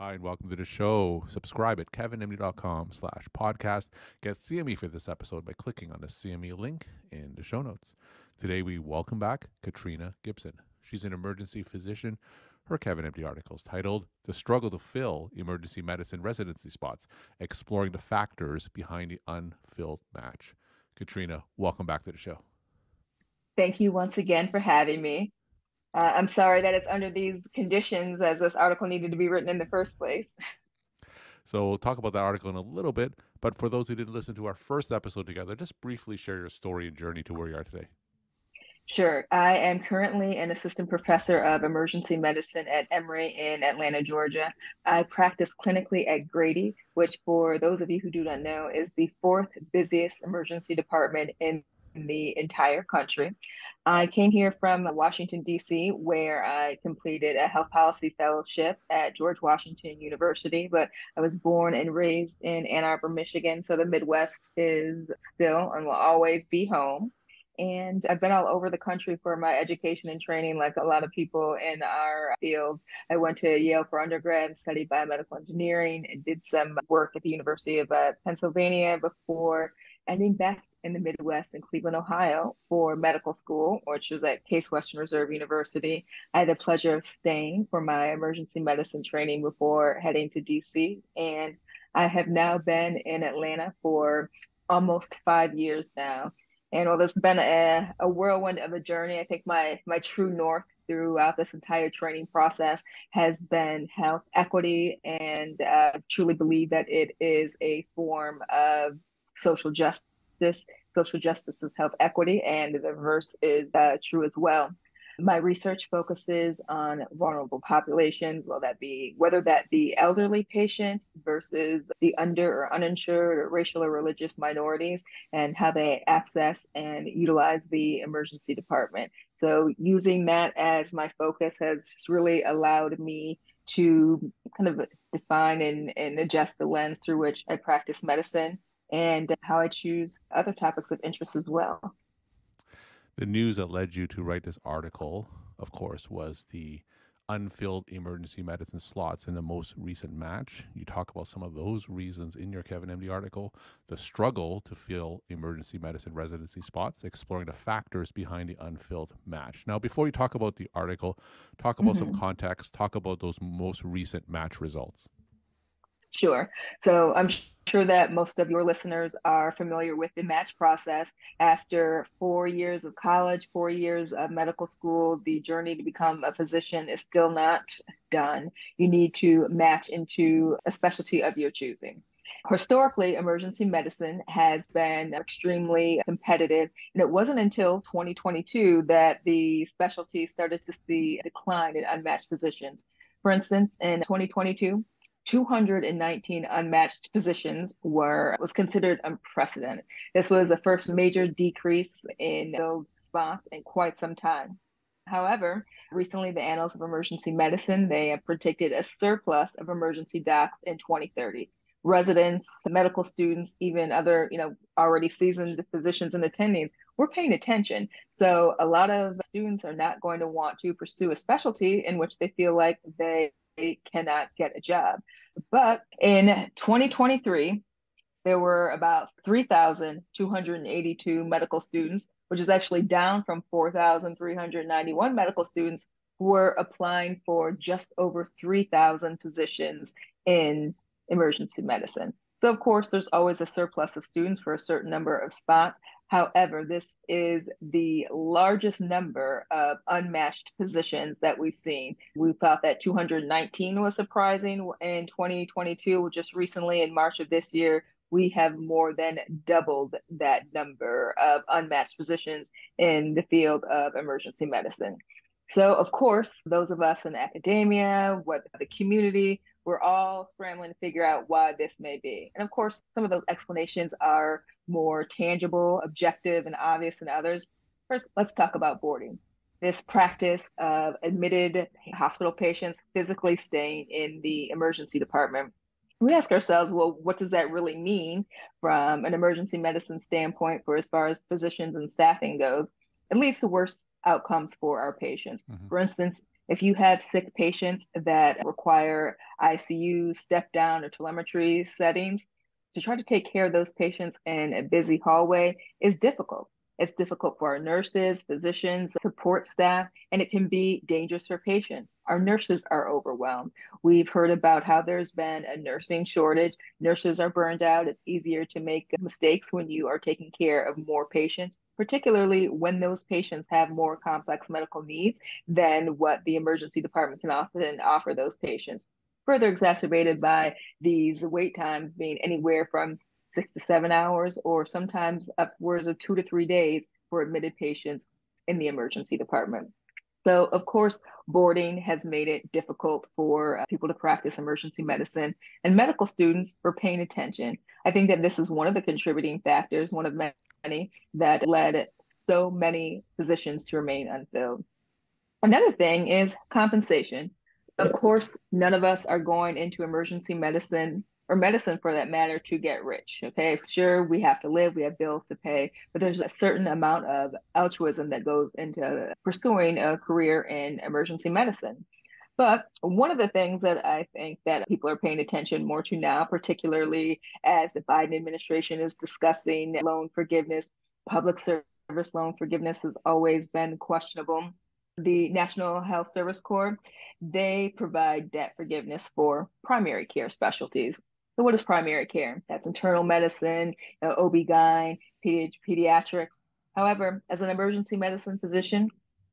Hi, and welcome to the show. Subscribe at kevinmd.com slash podcast. Get CME for this episode by clicking on the CME link in the show notes. Today, we welcome back Katrina Gipson. She's an emergency physician. Her Kevin MD article is titled The Struggle to Fill Emergency Medicine Residency Spots, Exploring the Factors Behind the Unfilled Match. Katrina, welcome back to the show. Thank you once again for having me. Uh, I'm sorry that it's under these conditions as this article needed to be written in the first place. So we'll talk about that article in a little bit. But for those who didn't listen to our first episode together, just briefly share your story and journey to where you are today. Sure. I am currently an assistant professor of emergency medicine at Emory in Atlanta, Georgia. I practice clinically at Grady, which, for those of you who do not know, is the fourth busiest emergency department in the entire country. I came here from Washington, D.C., where I completed a health policy fellowship at George Washington University, but I was born and raised in Ann Arbor, Michigan. So the Midwest is still and will always be home. And I've been all over the country for my education and training, like a lot of people in our field. I went to Yale for undergrad, studied biomedical engineering, and did some work at the University of uh, Pennsylvania before ending back in the Midwest in Cleveland, Ohio for medical school, which was at Case Western Reserve University. I had the pleasure of staying for my emergency medicine training before heading to DC. And I have now been in Atlanta for almost five years now. And while it's been a, a whirlwind of a journey, I think my my true north throughout this entire training process has been health equity and uh, truly believe that it is a form of social justice. Social justice is health equity, and the reverse is uh, true as well. My research focuses on vulnerable populations, will that be whether that be elderly patients versus the under or uninsured or racial or religious minorities and how they access and utilize the emergency department. So using that as my focus has really allowed me to kind of define and, and adjust the lens through which I practice medicine and how I choose other topics of interest as well. The news that led you to write this article, of course, was the unfilled emergency medicine slots in the most recent match. You talk about some of those reasons in your Kevin MD article, the struggle to fill emergency medicine residency spots, exploring the factors behind the unfilled match. Now, before you talk about the article, talk about mm-hmm. some context, talk about those most recent match results. Sure. So I'm sure that most of your listeners are familiar with the match process. After four years of college, four years of medical school, the journey to become a physician is still not done. You need to match into a specialty of your choosing. Historically, emergency medicine has been extremely competitive, and it wasn't until 2022 that the specialty started to see a decline in unmatched positions. For instance, in 2022, 219 unmatched positions were was considered unprecedented. This was the first major decrease in those spots in quite some time. However, recently the Annals of Emergency Medicine they predicted a surplus of emergency docs in 2030. Residents, medical students, even other, you know, already seasoned physicians and attendings, we're paying attention. So a lot of students are not going to want to pursue a specialty in which they feel like they cannot get a job. But in 2023, there were about 3,282 medical students, which is actually down from 4,391 medical students who were applying for just over 3,000 positions in emergency medicine. So, of course, there's always a surplus of students for a certain number of spots. However, this is the largest number of unmatched positions that we've seen. We thought that 219 was surprising in 2022. Just recently, in March of this year, we have more than doubled that number of unmatched positions in the field of emergency medicine. So, of course, those of us in academia, what the community, we're all scrambling to figure out why this may be. And of course, some of those explanations are more tangible, objective, and obvious than others. First, let's talk about boarding. This practice of admitted hospital patients physically staying in the emergency department. We ask ourselves, well, what does that really mean from an emergency medicine standpoint for as far as physicians and staffing goes? It leads to worse outcomes for our patients. Mm-hmm. For instance, If you have sick patients that require ICU, step down, or telemetry settings, to try to take care of those patients in a busy hallway is difficult. It's difficult for our nurses, physicians, support staff, and it can be dangerous for patients. Our nurses are overwhelmed. We've heard about how there's been a nursing shortage. Nurses are burned out. It's easier to make mistakes when you are taking care of more patients, particularly when those patients have more complex medical needs than what the emergency department can often offer those patients further exacerbated by these wait times being anywhere from six to seven hours, or sometimes upwards of two to three days for admitted patients in the emergency department. So, of course, boarding has made it difficult for uh, people to practice emergency medicine, and medical students were paying attention. I think that this is one of the contributing factors, one of many, that led so many positions to remain unfilled. Another thing is compensation. Of course, none of us are going into emergency medicine or medicine for that matter to get rich. Okay, sure, we have to live, we have bills to pay, but there's a certain amount of altruism that goes into pursuing a career in emergency medicine. But one of the things that I think that people are paying attention more to now, particularly as the Biden administration is discussing loan forgiveness, public service loan forgiveness has always been questionable. The National Health Service Corps, they provide debt forgiveness for primary care specialties. So what is primary care? That's internal medicine, you know, OB-GYN, pedi- pediatrics. However, as an emergency medicine physician,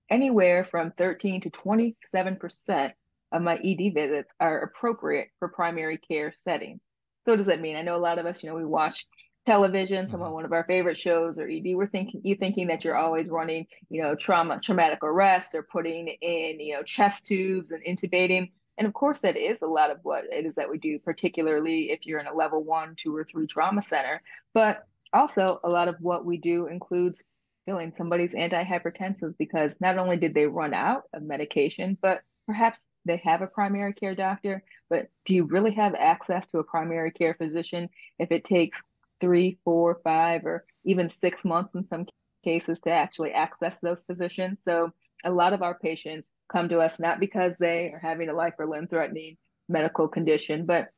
anywhere from 13 to 27% of my ED visits are appropriate for primary care settings. So what does that mean? I know a lot of us, you know, we watch television, some of mm-hmm. one of our favorite shows or ED, we're thinking you thinking that you're always running, you know, trauma, traumatic arrests or putting in, you know, chest tubes and intubating. And of course, that is a lot of what it is that we do, particularly if you're in a level one, two, or three trauma center. But also, a lot of what we do includes filling somebody's antihypertensives because not only did they run out of medication, but perhaps they have a primary care doctor. But do you really have access to a primary care physician if it takes three, four, five, or even six months in some cases to actually access those physicians? So a lot of our patients come to us not because they are having a life or limb threatening medical condition, but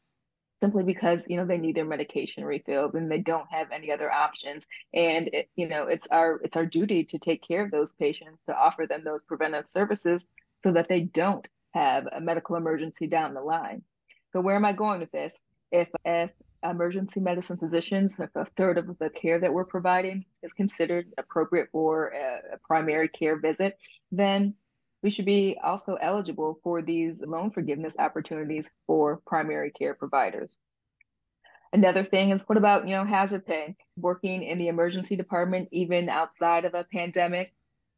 simply because you know they need their medication refilled and they don't have any other options. And it, you know it's our it's our duty to take care of those patients to offer them those preventive services so that they don't have a medical emergency down the line. So where am i going with this? If if emergency medicine physicians, if a third of the care that we're providing is considered appropriate for a, a primary care visit, then we should be also eligible for these loan forgiveness opportunities for primary care providers. Another thing is what about, you know, hazard pay? Working in the emergency department, even outside of a pandemic,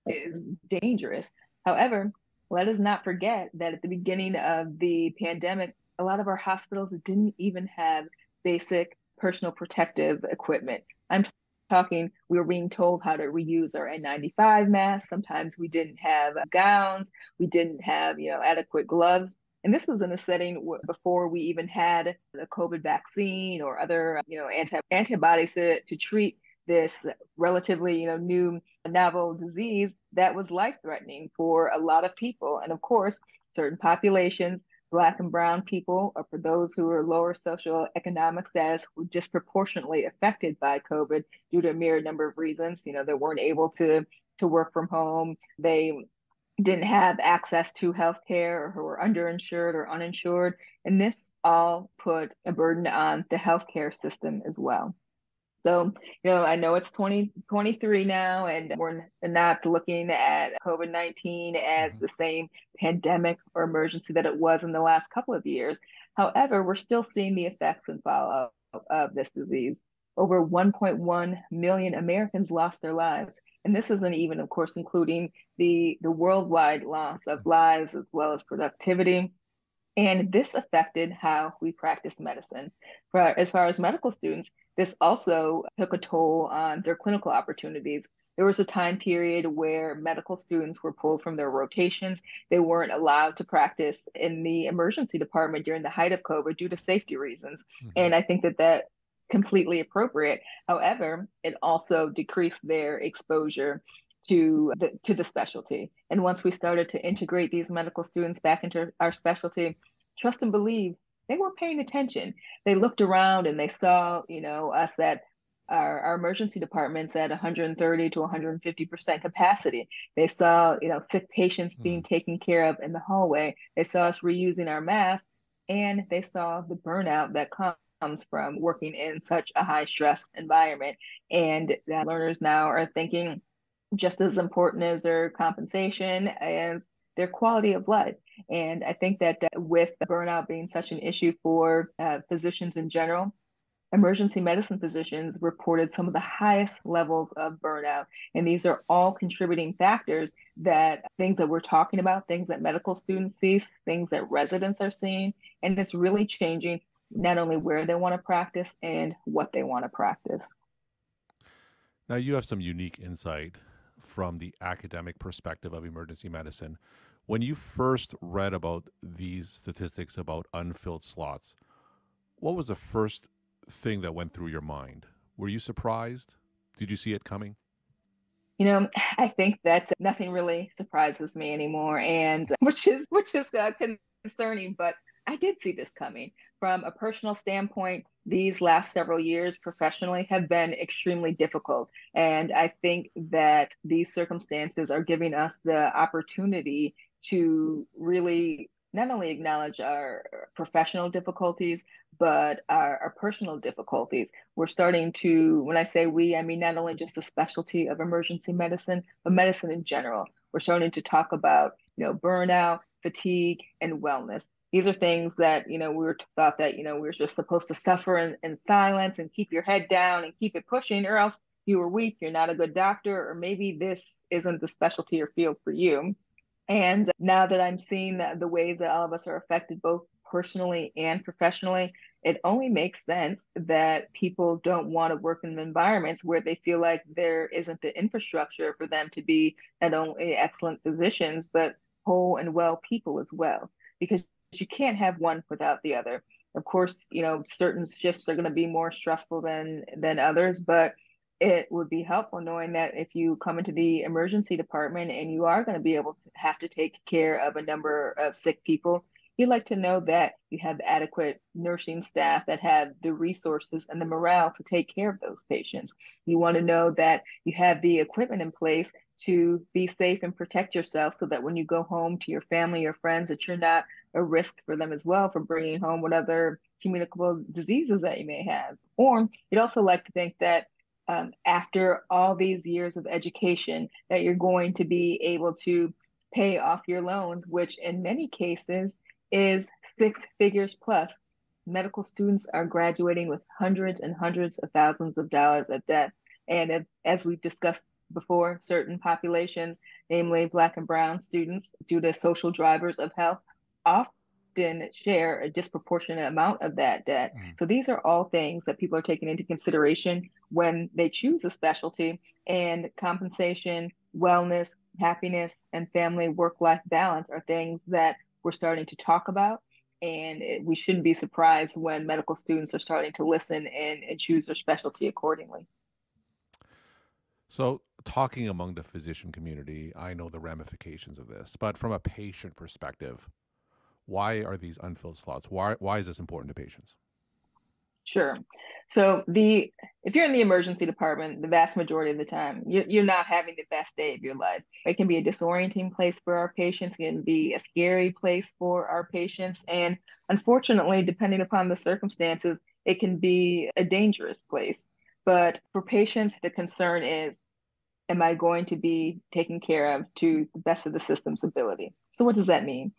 is dangerous. However, let us not forget that at the beginning of the pandemic, a lot of our hospitals didn't even have basic personal protective equipment. I'm talking, we were being told how to reuse our N95 masks. Sometimes we didn't have gowns, we didn't have, you know, adequate gloves. And this was in a setting before we even had the COVID vaccine or other, you know, anti- antibodies to, to treat this relatively, you know, new novel disease that was life threatening for a lot of people. And of course, certain populations Black and Brown people, or for those who are lower social economic status, were disproportionately affected by COVID due to a mere number of reasons. You know, they weren't able to to work from home. They didn't have access to health care or who were underinsured or uninsured. And this all put a burden on the healthcare system as well. So, you know, I know it's 2023 now, and we're not looking at COVID 19 as mm-hmm. the same pandemic or emergency that it was in the last couple of years. However, we're still seeing the effects and fallout of this disease. Over 1.1 million Americans lost their lives. And this isn't even, of course, including the, the worldwide loss of lives as well as productivity and this affected how we practice medicine. For, as far as medical students, this also took a toll on their clinical opportunities. There was a time period where medical students were pulled from their rotations. They weren't allowed to practice in the emergency department during the height of COVID due to safety reasons. Mm-hmm. And I think that that's completely appropriate. However, it also decreased their exposure to the to the specialty. And once we started to integrate these medical students back into our specialty, trust and believe they were paying attention. They looked around and they saw, you know, us at our, our emergency departments at 130 to 150 percent capacity. They saw, you know, sick patients mm. being taken care of in the hallway. They saw us reusing our masks, and they saw the burnout that comes from working in such a high stress environment. And that learners now are thinking just as important as their compensation as their quality of life. And I think that uh, with burnout being such an issue for uh, physicians in general, emergency medicine physicians reported some of the highest levels of burnout. And these are all contributing factors that things that we're talking about, things that medical students see, things that residents are seeing. And it's really changing not only where they want to practice and what they want to practice. Now, you have some unique insight from the academic perspective of emergency medicine. When you first read about these statistics about unfilled slots, what was the first thing that went through your mind? Were you surprised? Did you see it coming? You know, I think that nothing really surprises me anymore, and which is which is uh, concerning. But I did see this coming from a personal standpoint. These last several years professionally have been extremely difficult, and I think that these circumstances are giving us the opportunity to really not only acknowledge our professional difficulties, but our, our, personal difficulties. We're starting to, when I say we, I mean not only just the specialty of emergency medicine, but medicine in general. We're starting to talk about, you know, burnout, fatigue, and wellness. These are things that, you know, we were thought that, you know, we are just supposed to suffer in, in silence and keep your head down and keep it pushing, or else you were weak, you're not a good doctor, or maybe this isn't the specialty or field for you. And now that I'm seeing that the ways that all of us are affected, both personally and professionally, it only makes sense that people don't want to work in environments where they feel like there isn't the infrastructure for them to be not only excellent physicians, but whole and well people as well. Because you can't have one without the other. Of course, you know, certain shifts are going to be more stressful than than others, but it would be helpful knowing that if you come into the emergency department and you are going to be able to have to take care of a number of sick people, you'd like to know that you have adequate nursing staff that have the resources and the morale to take care of those patients. You want to know that you have the equipment in place to be safe and protect yourself so that when you go home to your family or friends that you're not a risk for them as well for bringing home whatever communicable diseases that you may have. Or you'd also like to think that um, after all these years of education that you're going to be able to pay off your loans, which in many cases is six figures plus. Medical students are graduating with hundreds and hundreds of thousands of dollars of debt. And as we've discussed before, certain populations, namely Black and Brown students, due to social drivers of health, often often share a disproportionate amount of that debt. Mm. So these are all things that people are taking into consideration when they choose a specialty and compensation, wellness, happiness, and family work life balance are things that we're starting to talk about. And it, we shouldn't be surprised when medical students are starting to listen and, and choose their specialty accordingly. So, talking among the physician community, I know the ramifications of this, but from a patient perspective, why are these unfilled slots? Why why is this important to patients? Sure. So the if you're in the emergency department, the vast majority of the time, you're, you're not having the best day of your life. It can be a disorienting place for our patients. It can be a scary place for our patients, and unfortunately, depending upon the circumstances, it can be a dangerous place. But for patients, the concern is, am I going to be taken care of to the best of the system's ability? So what does that mean?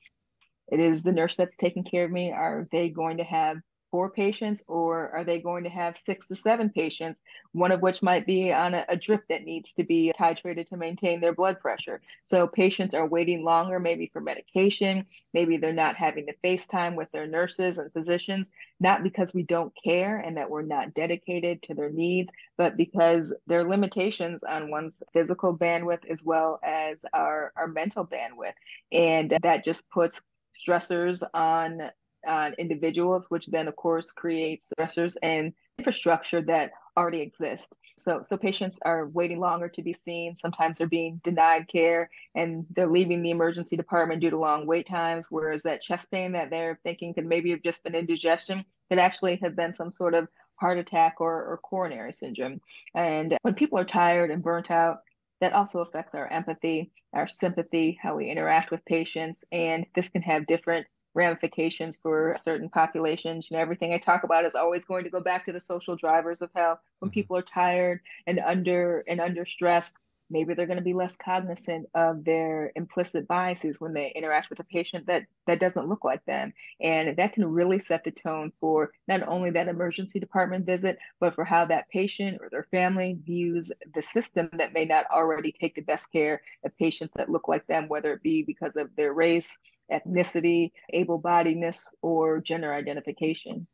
it is the nurse that's taking care of me. Are they going to have four patients or are they going to have six to seven patients, one of which might be on a, a, drip that needs to be titrated to maintain their blood pressure? So patients are waiting longer, maybe for medication, maybe they're not having the FaceTime with their nurses and physicians, not because we don't care and that we're not dedicated to their needs, but because there are limitations on one's physical bandwidth as well as our, our mental bandwidth. And that just puts stressors on on individuals, which then of course creates stressors and infrastructure that already exist. So, so patients are waiting longer to be seen. Sometimes they're being denied care and they're leaving the emergency department due to long wait times. Whereas that chest pain that they're thinking could maybe have just been indigestion could actually have been some sort of heart attack or, or coronary syndrome. And when people are tired and burnt out, that also affects our empathy, our sympathy, how we interact with patients. And this can have different ramifications for certain populations. You know, everything I talk about is always going to go back to the social drivers of health. When mm-hmm. people are tired and under and under stress, maybe they're going to be less cognizant of their implicit biases when they interact with a patient that that doesn't look like them and that can really set the tone for not only that emergency department visit but for how that patient or their family views the system that may not already take the best care of patients that look like them whether it be because of their race ethnicity able-bodiedness or gender identification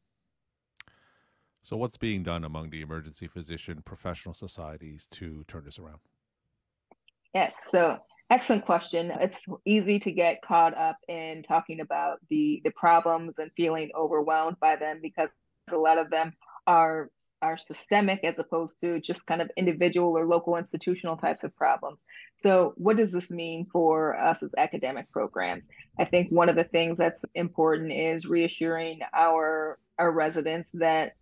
so what's being done among the emergency physician professional societies to turn this around Yes. So excellent question. It's easy to get caught up in talking about the the problems and feeling overwhelmed by them because a lot of them are are systemic as opposed to just kind of individual or local institutional types of problems. So what does this mean for us as academic programs? I think one of the things that's important is reassuring our our residents that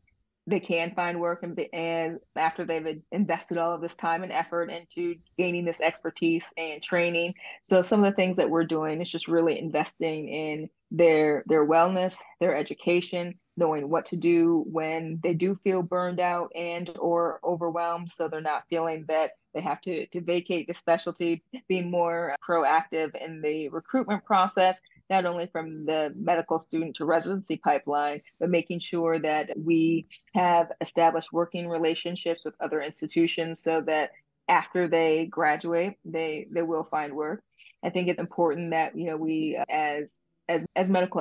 they can find work and, be, and after they've invested all of this time and effort into gaining this expertise and training so some of the things that we're doing is just really investing in their their wellness their education knowing what to do when they do feel burned out and or overwhelmed so they're not feeling that they have to to vacate the specialty being more proactive in the recruitment process not only from the medical student to residency pipeline, but making sure that we have established working relationships with other institutions so that after they graduate, they they will find work. I think it's important that you know we as as as medical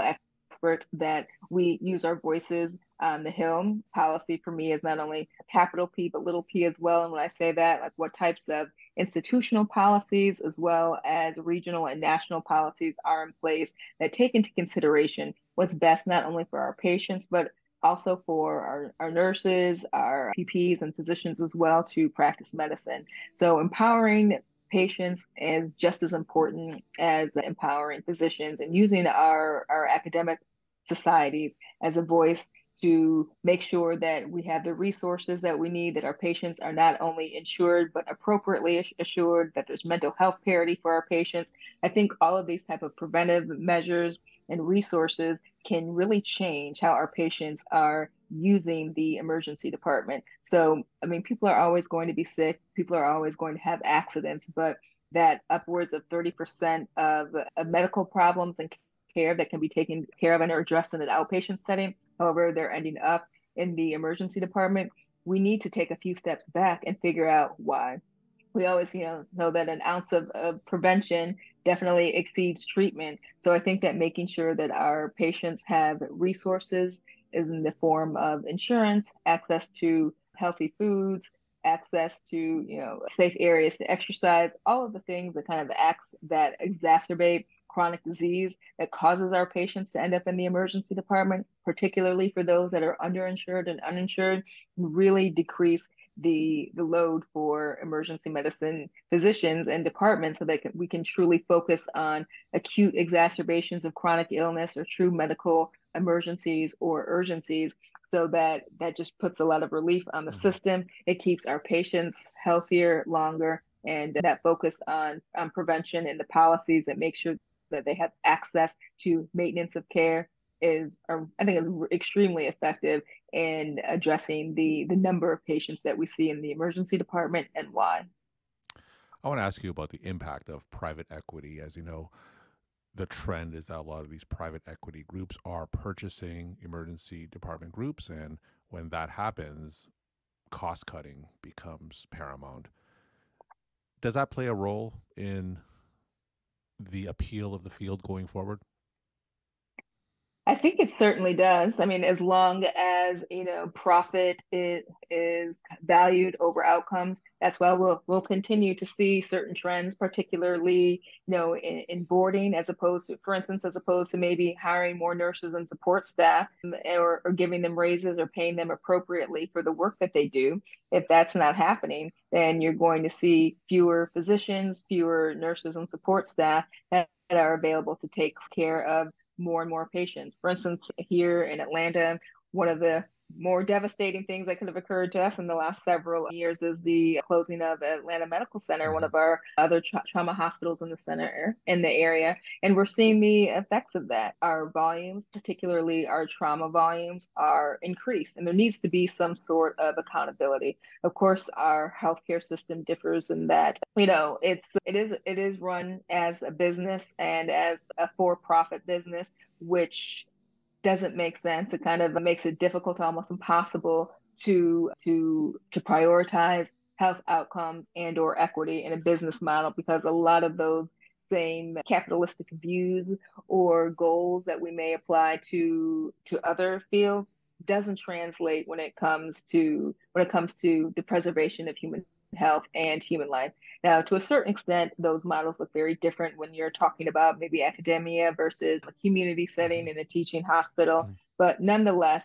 experts that we use our voices on the Hill. Policy for me is not only capital P but little p as well. And when I say that, like what types of institutional policies as well as regional and national policies are in place that take into consideration what's best not only for our patients but also for our, our nurses, our PPs and physicians as well to practice medicine. So empowering patients is just as important as empowering physicians and using our, our academic societies as a voice to make sure that we have the resources that we need, that our patients are not only insured but appropriately assured, that there's mental health parity for our patients. I think all of these type of preventive measures and resources can really change how our patients are using the emergency department. So, I mean, people are always going to be sick, people are always going to have accidents, but that upwards of 30% of, of medical problems and care that can be taken care of and are addressed in an outpatient setting however they're ending up in the emergency department, we need to take a few steps back and figure out why. We always, you know, know that an ounce of, of prevention definitely exceeds treatment. So I think that making sure that our patients have resources is in the form of insurance, access to healthy foods, access to you know safe areas to exercise all of the things that kind of acts that exacerbate chronic disease that causes our patients to end up in the emergency department, particularly for those that are underinsured and uninsured, really decrease the the load for emergency medicine physicians and departments so that we can truly focus on acute exacerbations of chronic illness or true medical emergencies or urgencies so that that just puts a lot of relief on the mm-hmm. system it keeps our patients healthier longer and that focus on, on prevention and the policies that make sure that they have access to maintenance of care is I think is extremely effective in addressing the the number of patients that we see in the emergency department and why. I want to ask you about the impact of private equity. As you know, the trend is that a lot of these private equity groups are purchasing emergency department groups, and when that happens, cost cutting becomes paramount. Does that play a role in the appeal of the field going forward? I think it certainly does. I mean, as long as, you know, profit is, is valued over outcomes, that's why we'll we'll continue to see certain trends, particularly, you know, in, in boarding as opposed to, for instance, as opposed to maybe hiring more nurses and support staff um, or, or giving them raises or paying them appropriately for the work that they do. If that's not happening, then you're going to see fewer physicians, fewer nurses and support staff that are available to take care of more and more patients. For instance, here in Atlanta, one of the more devastating things that could have occurred to us in the last several years is the closing of Atlanta Medical Center, one mm-hmm. of our other tra- trauma hospitals in the center in the area. And we're seeing the effects of that. Our volumes, particularly our trauma volumes, are increased, and there needs to be some sort of accountability. Of course, our healthcare system differs in that, you know, it's it is it is run as a business and as a for-profit business, which doesn't make sense. It kind of makes it difficult, almost impossible to to to prioritize health outcomes and or equity in a business model because a lot of those same capitalistic views or goals that we may apply to to other fields doesn't translate when it comes to when it comes to the preservation of human health and human life. Now, to a certain extent, those models look very different when you're talking about maybe academia versus a community setting in a teaching hospital. Mm-hmm. But nonetheless,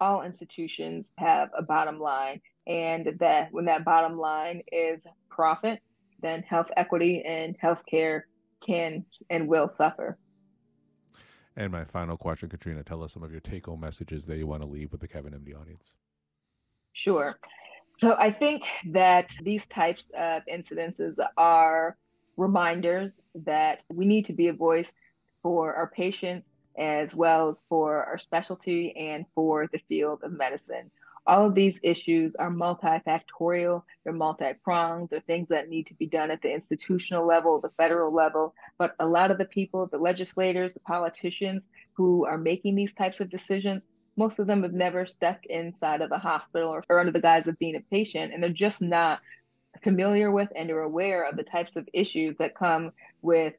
all institutions have a bottom line, and that when that bottom line is profit, then health equity and healthcare can and will suffer. And my final question, Katrina, tell us some of your take home messages that you want to leave with the Kevin MD audience. Sure. So I think that these types of incidences are reminders that we need to be a voice for our patients as well as for our specialty and for the field of medicine. All of these issues are multifactorial, they're multi-pronged, they're things that need to be done at the institutional level, the federal level. But a lot of the people, the legislators, the politicians who are making these types of decisions most of them have never stepped inside of a hospital or, or under the guise of being a patient, and they're just not familiar with and are aware of the types of issues that come with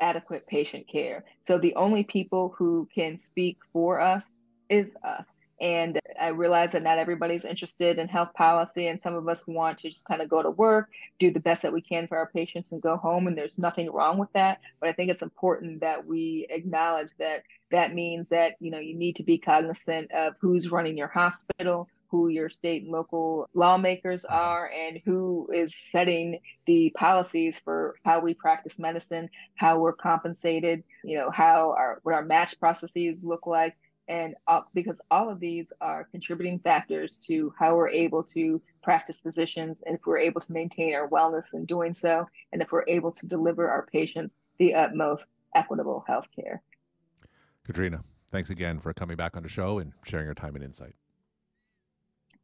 adequate patient care. So the only people who can speak for us is us. And I realize that not everybody's interested in health policy, and some of us want to just kind of go to work, do the best that we can for our patients, and go home. And there's nothing wrong with that. But I think it's important that we acknowledge that that means that you know you need to be cognizant of who's running your hospital, who your state and local lawmakers uh-huh. are and who is setting the policies for how we practice medicine, how we're compensated, you know, how our what our match processes look like and because all of these are contributing factors to how we're able to practice physicians and if we're able to maintain our wellness in doing so and if we're able to deliver our patients the utmost equitable health care. Katrina thanks again for coming back on the show and sharing your time and insight.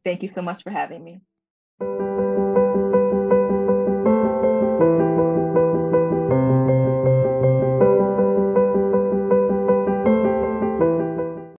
Thank you so much for having me